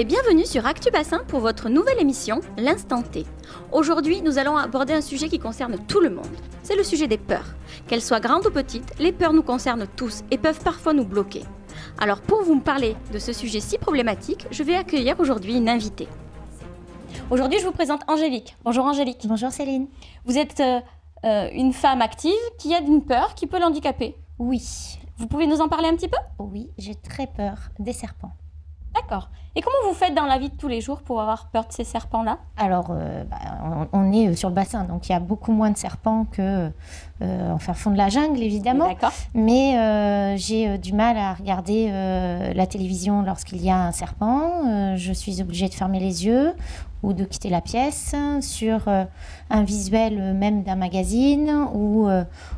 et bienvenue sur ActuBassin pour votre nouvelle émission, l'Instant T. Aujourd'hui, nous allons aborder un sujet qui concerne tout le monde. C'est le sujet des peurs. Qu'elles soient grandes ou petites, les peurs nous concernent tous et peuvent parfois nous bloquer. Alors pour vous me parler de ce sujet si problématique, je vais accueillir aujourd'hui une invitée. Aujourd'hui, je vous présente Angélique. Bonjour Angélique. Bonjour Céline. Vous êtes euh, euh, une femme active qui a une peur qui peut l'handicaper. Oui. Vous pouvez nous en parler un petit peu? Oui, j'ai très peur des serpents. D'accord. Et comment vous faites dans la vie de tous les jours pour avoir peur de ces serpents-là? Alors, euh, bah, on, est sur le bassin, donc il y a beaucoup moins de serpents que euh, en fin fond de la jungle, évidemment. D'accord. Mais euh, j'ai du mal à regarder la télévision lorsqu'il y a un serpent. je suis obligée de fermer les yeux ou de quitter la pièce sur un visuel même d'un magazine ou,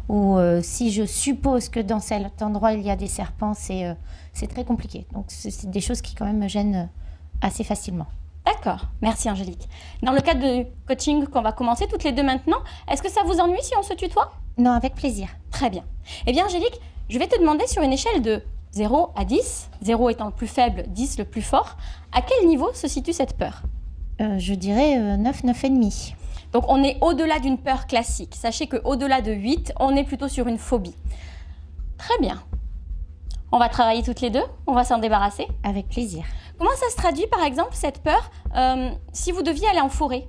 ou si je suppose que dans cet endroit il y a des serpents, c'est c'est très compliqué. Donc, c'est des choses qui, quand même, me gênent euh, assez facilement. D'accord, merci Angélique. Dans le cadre de coaching qu'on va commencer toutes les deux maintenant, est-ce que ça vous ennuie si on se tutoie? Non, avec plaisir. Très bien. Eh bien Angélique, je vais te demander sur une échelle de 0 à 10, 0 étant le plus faible, 10 le plus fort, à quel niveau se situe cette peur? Euh, Je dirais 9, euh, 9,5. Donc on est au-delà d'une peur classique. Sachez qu'au-delà de 8, on est plutôt sur une phobie. Très bien. On va travailler toutes les deux, on va s'en débarrasser. Avec plaisir. Comment ça se traduit par exemple cette peur euh, si vous deviez aller en forêt?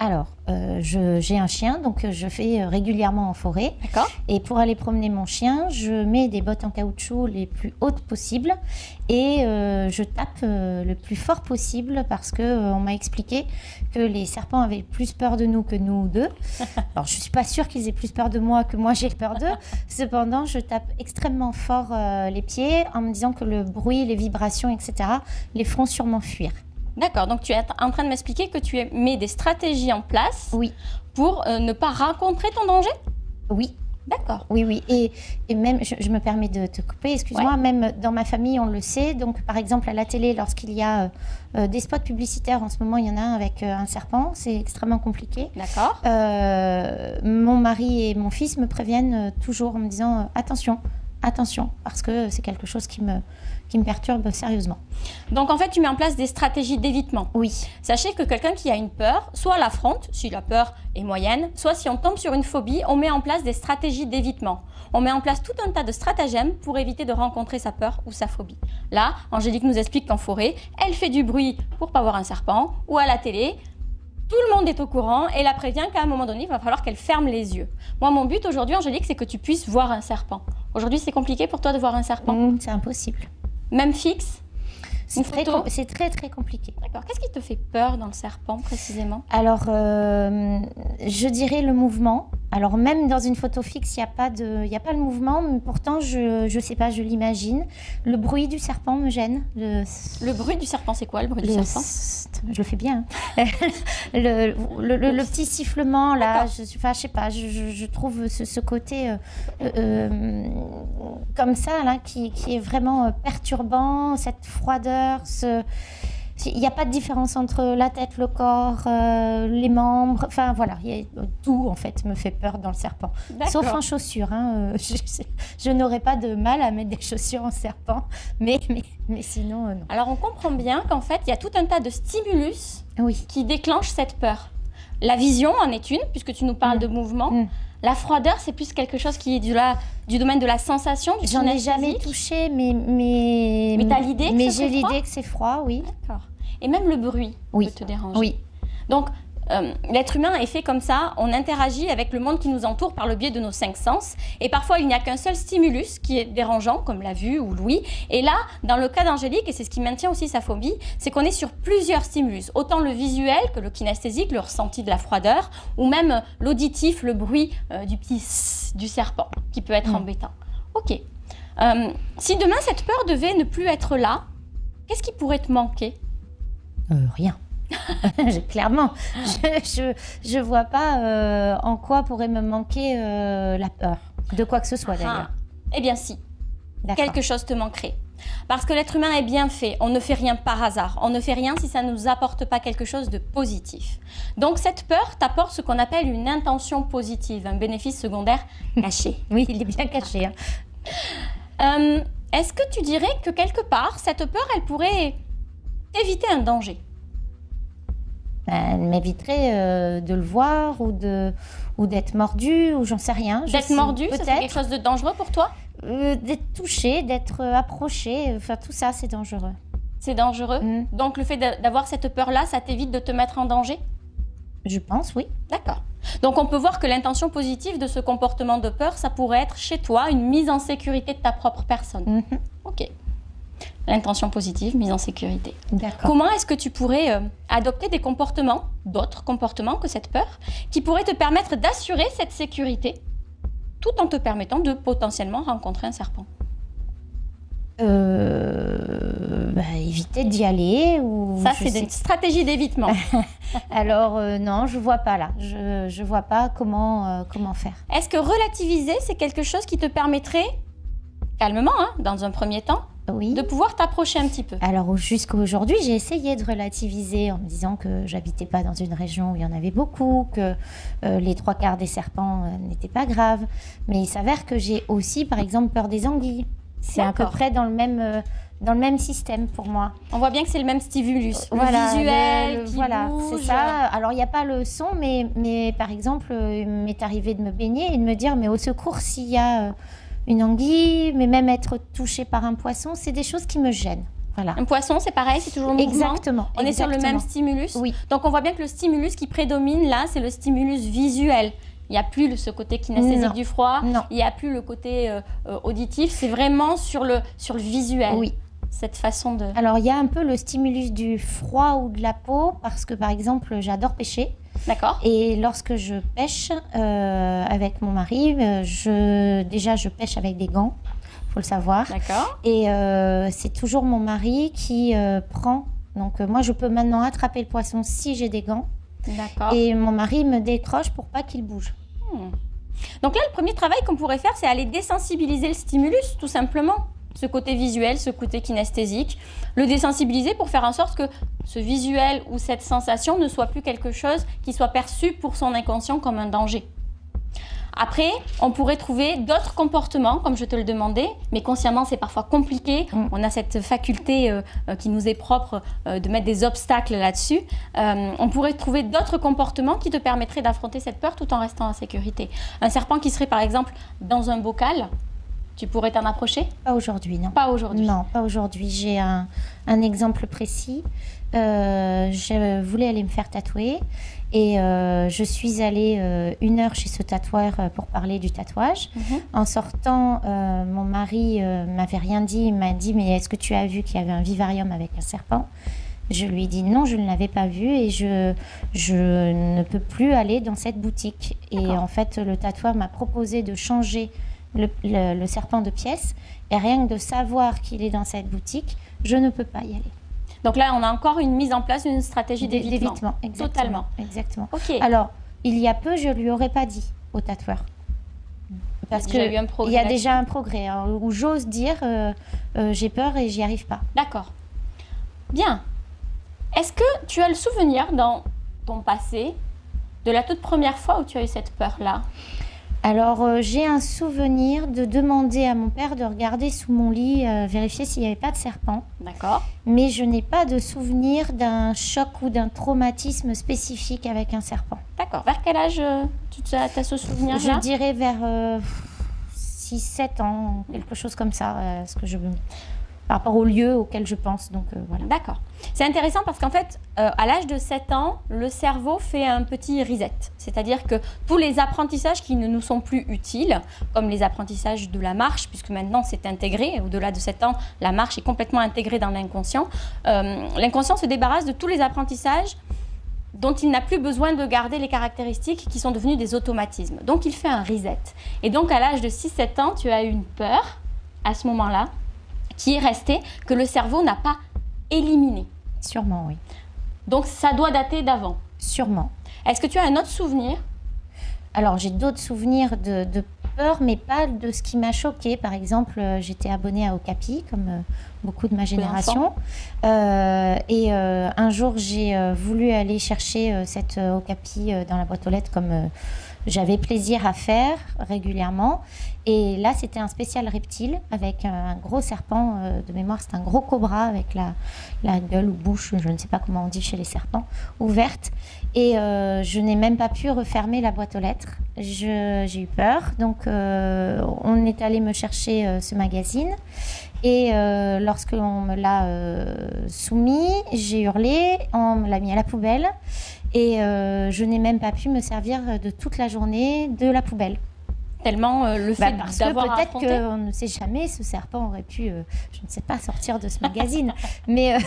Alors, euh, j'ai un chien, donc euh, je fais euh, régulièrement en forêt. D'accord. Et pour aller promener mon chien, je mets des bottes en caoutchouc les plus hautes possibles et je tape le plus fort possible parce que on m'a expliqué que les serpents avaient plus peur de nous que nous d'eux. Alors, je suis pas sûre qu'ils aient plus peur de moi que moi j'ai peur d'eux. Cependant, je tape extrêmement fort les pieds en me disant que le bruit, les vibrations, etc., les feront sûrement fuir. D'accord, donc tu es en train de m'expliquer que tu mets des stratégies en place oui. pour euh, ne pas rencontrer ton danger? Oui. D'accord. Oui, oui. Et, et même, je, me permets de te couper, excuse-moi, même dans ma famille, on le sait. Donc, par exemple, à la télé, lorsqu'il y a euh, euh, des spots publicitaires, en ce moment, il y en a un avec un serpent, c'est extrêmement compliqué. D'accord. mon mari et mon fils me préviennent toujours en me disant attention, attention, parce que c'est quelque chose qui me, qui me perturbe sérieusement. Donc en fait, tu mets en place des stratégies d'évitement. Oui. Sachez que quelqu'un qui a une peur, soit l'affronte, si la peur est moyenne, soit si on tombe sur une phobie, on met en place des stratégies d'évitement. On met en place tout un tas de stratagèmes pour éviter de rencontrer sa peur ou sa phobie. Là, Angélique nous explique qu'en forêt, elle fait du bruit pour pas voir un serpent, ou à la télé, tout le monde est au courant et la prévient qu'à un moment donné, il va falloir qu'elle ferme les yeux. Moi, mon but aujourd'hui, Angélique, c'est que tu puisses voir un serpent. Aujourd'hui, c'est compliqué pour toi de voir un serpent mmh, C'est impossible. Même fixe c'est très, c'est très très compliqué. D'accord. Qu'est-ce qui te fait peur dans le serpent précisément? Alors, euh, je dirais le mouvement. Alors même dans une photo fixe, il n'y a pas de, il a pas le mouvement, mais pourtant je, je sais pas, je l'imagine. Le bruit du serpent me gêne. Le, le bruit du serpent, c'est quoi le bruit du serpent? Je le fais bien. Hein. le, le, petit sifflement là, je, je sais pas, je, je trouve ce, ce côté euh, euh, comme ça là, qui, qui est vraiment perturbant, cette froideur il n'y a pas de différence entre la tête, le corps, euh, les membres. Enfin voilà, tout en fait me fait peur dans le serpent. Sauf en chaussures. Hein, euh, je, n'aurais pas de mal à mettre des chaussures en serpent, mais, mais, sinon euh, non. Alors on comprend bien qu'en fait il y a tout un tas de stimulus qui déclenchent cette peur. La vision en est une, puisque tu nous parles mm. de mouvement. Mm. La froideur, c'est plus quelque chose qui est du, du domaine de la sensation. J'en ai jamais touché, mais mais mais t'as l'idée Mais j'ai l'idée que c'est froid, oui. D'accord. Et même le bruit oui. peut te déranger. Oui. Donc euh, l'être humain est fait comme ça, on interagit avec le monde qui nous entoure par le biais de nos cinq sens. Et parfois, il n'y a qu'un seul stimulus qui est dérangeant, comme la vue ou l'ouïe. Et là, dans le cas d'Angélique, et c'est ce qui maintient aussi sa phobie, c'est qu'on est sur plusieurs stimulus. Autant le visuel que le kinesthésique, le ressenti de la froideur, ou même l'auditif, le bruit euh, du petit du serpent, qui peut être mm. embêtant. Ok. Euh, si demain, cette peur devait ne plus être là, qu'est-ce qui pourrait te manquer? Rien. Clairement, je, je, vois pas euh, en quoi pourrait me manquer euh, la peur, de quoi que ce soit d'ailleurs. Ah. Eh bien si, quelque chose te manquerait. Parce que l'être humain est bien fait, on ne fait rien par hasard, on ne fait rien si ça ne nous apporte pas quelque chose de positif. Donc cette peur t'apporte ce qu'on appelle une intention positive, un bénéfice secondaire caché. oui, il est bien caché. Hein. Euh, est-ce que tu dirais que quelque part, cette peur, elle pourrait éviter un danger? Ben, Elle m'éviterait de le voir ou de ou d'être mordu ou j'en sais rien. D'être mordu, c'est quelque chose de dangereux pour toi? D'être touché, d'être approché, enfin tout ça c'est dangereux. C'est dangereux? Mm. Donc le fait d'avoir cette peur-là, ça t'évite de te mettre en danger? Je pense, oui. D'accord. Donc on peut voir que l'intention positive de ce comportement de peur, ça pourrait être chez toi une mise en sécurité de ta propre personne. Mm-hmm. Ok. L'intention positive, mise en sécurité. Comment est-ce que tu pourrais euh, adopter des comportements, d'autres comportements que cette peur, qui pourraient te permettre d'assurer cette sécurité, tout en te permettant de potentiellement rencontrer un serpent? Euh, bah, éviter d'y aller ou ça c'est une stratégie d'évitement. Alors euh, non je vois pas là. Je je vois pas comment comment faire. Est-ce que relativiser c'est quelque chose qui te permettrait calmement hein, dans un premier temps oui. de pouvoir t'approcher un petit peu alors jusqu'à aujourd'hui j'ai essayé de relativiser en me disant que j'habitais pas dans une région où il y en avait beaucoup que les trois quarts des serpents n'étaient pas graves mais il s'avère que j'ai aussi par exemple peur des anguilles c'est à peu près dans le même euh, dans le même système pour moi. On voit bien que c'est le même stimulus, voilà, visuel, voilà, c'est ça. Alors il n'y a pas le son, mais mais par exemple, euh, il m'est arrivé de me baigner et de me dire mais au secours s'il y a euh, une anguille, mais même être touché par un poisson, c'est des choses qui me gênent. Voilà. Un poisson, c'est pareil, c'est toujours le mouvement. Exactement. On est sur le même stimulus. Oui. Donc on voit bien que le stimulus qui prédomine là, c'est le stimulus visuel. Il n'y a plus ce côté kinesthésique du froid. Il n'y a plus le côté euh, euh, auditif. C'est vraiment sur le, sur le visuel. Oui. Cette façon de. Alors, il y a un peu le stimulus du froid ou de la peau, parce que par exemple, j'adore pêcher. D'accord. Et lorsque je pêche euh, avec mon mari, je, déjà, je pêche avec des gants, faut le savoir. D'accord. Et c'est toujours mon mari qui prend. Donc, moi, je peux maintenant attraper le poisson si j'ai des gants. D'accord. Et mon mari me décroche pour pas qu'il bouge. Hmm. Donc là, le premier travail qu'on pourrait faire, c'est aller désensibiliser le stimulus, tout simplement. Ce côté visuel, ce côté kinesthésique. Le désensibiliser pour faire en sorte que ce visuel ou cette sensation ne soit plus quelque chose qui soit perçu pour son inconscient comme un danger. Après, on pourrait trouver d'autres comportements, comme je te le demandais, mais consciemment, c'est parfois compliqué. Mm. On a cette faculté euh, euh, qui nous est propre euh, de mettre des obstacles là-dessus. on pourrait trouver d'autres comportements qui te permettraient d'affronter cette peur tout en restant en sécurité. Un serpent qui serait par exemple dans un bocal, tu pourrais t'en approcher? Pas aujourd'hui, non. Pas aujourd'hui Non, pas aujourd'hui. J'ai un, un, exemple précis. je voulais aller me faire tatouer et euh, je suis allée euh, une heure chez ce tatoueur euh, pour parler du tatouage. Mhm. En sortant, mon mari m'avait rien dit. Il m'a dit Mais est-ce que tu as vu qu'il y avait un vivarium avec un serpent? Je lui ai dit Non, je ne l'avais pas vu et je, je ne peux plus aller dans cette boutique. Et en fait, le tatoueur m'a proposé de changer le, le serpent de pièce. Et rien que de savoir qu'il est dans cette boutique, je ne peux pas y aller. Donc là, on a encore une mise en place d'une stratégie d'évitement. Totalement. Exactement. Ok. Alors, il y a peu, je lui aurais pas dit au tatoueur. Parce qu'il y a déjà un progrès, hein, où j'ose dire euh, euh, j'ai peur et j'y arrive pas. D'accord. Bien. Est-ce que tu as le souvenir dans ton passé de la toute première fois où tu as eu cette peur-là? Alors, euh, j'ai un souvenir de demander à mon père de regarder sous mon lit, euh, vérifier s'il n'y avait pas de serpent. D'accord. Mais je n'ai pas de souvenir d'un choc ou d'un traumatisme spécifique avec un serpent. D'accord. Vers quel âge euh, tu as, as, ce souvenir-là Je dirais vers 6-7 ans, quelque chose comme ça. ce que je par rapport au lieu auquel je pense. Donc euh, voilà. D'accord. C'est intéressant parce qu'en fait, euh, à l'âge de 7 ans, le cerveau fait un petit reset. C'est-à-dire que tous les apprentissages qui ne nous sont plus utiles, comme les apprentissages de la marche, puisque maintenant c'est intégré, au-delà de 7 ans, la marche est complètement intégrée dans l'inconscient, euh, l'inconscient se débarrasse de tous les apprentissages dont il n'a plus besoin de garder les caractéristiques qui sont devenues des automatismes. Donc il fait un reset. Et donc à l'âge de 6-7 ans, tu as eu une peur à ce moment-là qui est resté, que le cerveau n'a pas éliminé. Sûrement, oui. Donc ça doit dater d'avant. Sûrement. Est-ce que tu as un autre souvenir? Alors j'ai d'autres souvenirs de, peur, mais pas de ce qui m'a choqué. Par exemple, euh, j'étais abonnée à Okapi, comme euh, beaucoup de ma génération. Euh, et un jour, j'ai voulu aller chercher cette Okapi dans la boîte aux lettres comme j'avais plaisir à faire régulièrement. Et là, c'était un spécial reptile avec un gros serpent de mémoire. C'est un gros cobra avec la, la gueule ou bouche, je ne sais pas comment on dit chez les serpents, ouverte. Et euh, je n'ai même pas pu refermer la boîte aux lettres. J'ai eu peur. Donc, euh, on est allé me chercher ce magazine. Et lorsqu'on me l'a soumis, j'ai hurlé, on me l'a mis à la poubelle. Et je n'ai même pas pu me servir de toute la journée de la poubelle tellement euh, le bah, fait d'avoir peut-être qu'on ne sait jamais, ce serpent aurait pu, euh, je ne sais pas, sortir de ce magazine. mais euh,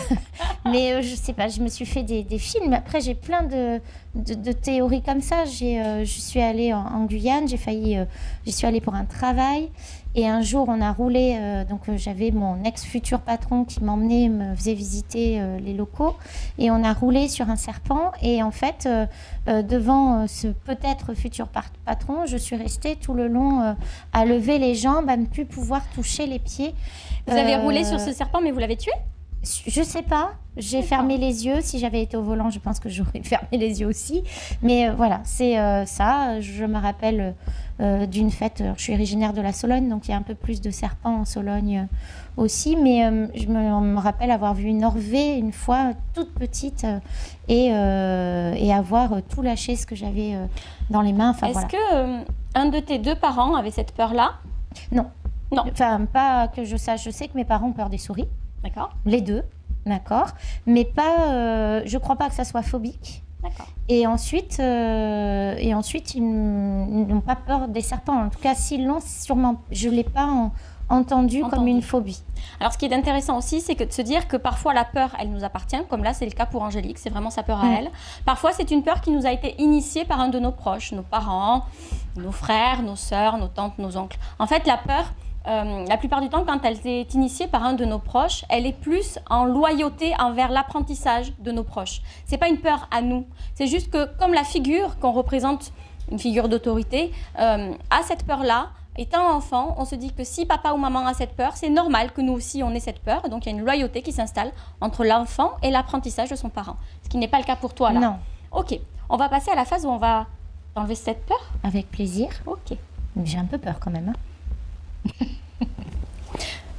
mais je sais pas, je me suis fait des, films. Après, j'ai plein de, de, théories comme ça. je suis allée en, en Guyane, j'ai failli, j'y suis allée pour un travail. Et un jour, on a roulé, euh, donc euh, j'avais mon ex-futur patron qui m'emmenait, me faisait visiter euh, les locaux, et on a roulé sur un serpent. Et en fait, devant ce peut-être futur patron, je suis restée tout le long à lever les jambes, à ne plus pouvoir toucher les pieds. Vous avez roulé sur ce serpent, mais vous l'avez tué? Je sais pas. J'ai fermé les yeux. Si j'avais été au volant, je pense que j'aurais fermé les yeux aussi. Mais voilà, c'est ça. Je me rappelle euh, d'une fête. Je suis originaire de la Sologne, donc il y a un peu plus de serpents en Sologne aussi. Mais euh, je me, rappelle avoir vu une orvée une fois, toute petite, euh, et, et, avoir tout lâché ce que j'avais dans les mains. Enfin, Est-ce que un de tes deux parents avait cette peur-là? Non. Non. Enfin, pas que je sache. Je sais que mes parents ont peur des souris. D'accord. Les deux. D'accord. Mais pas. je crois pas que ça soit phobique. Et ensuite, euh, et ensuite, ils n'ont pas peur des serpents. En tout cas, s'ils l'ont, sûrement, je ne l'ai pas entendu, comme une phobie. Alors, ce qui est intéressant aussi, c'est que de se dire que parfois la peur, elle nous appartient, comme là, c'est le cas pour Angélique, c'est vraiment sa peur à elle. Parfois, c'est une peur qui nous a été initiée par un de nos proches, nos parents, nos frères, nos sœurs, nos tantes, nos oncles. En fait, la peur, euh, la plupart du temps, quand elle est initiée par un de nos proches, elle est plus en loyauté envers l'apprentissage de nos proches. C'est pas une peur à nous. C'est juste que comme la figure qu'on représente, une figure d'autorité, euh, a cette peur-là, étant enfant, on se dit que si papa ou maman a cette peur, c'est normal que nous aussi on ait cette peur. Donc il y a une loyauté qui s'installe entre l'enfant et l'apprentissage de son parent. Ce qui n'est pas le cas pour toi là. Non. Ok. On va passer à la phase où on va enlever cette peur. Avec plaisir. Ok. J'ai un peu peur quand même. Hein.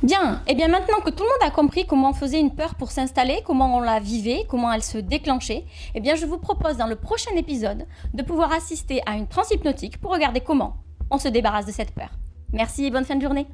Bien, et eh bien maintenant que tout le monde a compris comment on faisait une peur pour s'installer, comment on la vivait, comment elle se déclenchait, eh bien je vous propose dans le prochain épisode de pouvoir assister à une transhypnotique pour regarder comment on se débarrasse de cette peur. Merci et bonne fin de journée.